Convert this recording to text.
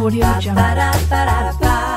Audio Jungle.